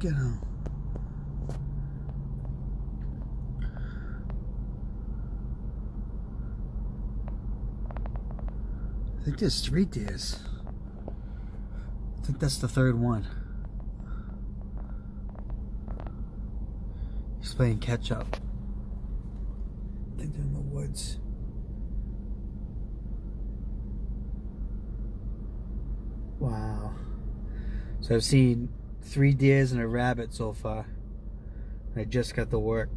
Him. I think there's three deers. I think that's the third one. He's playing catch up. I think they're in the woods. Wow. So I've seen three deers and a rabbit so far. I just got to work.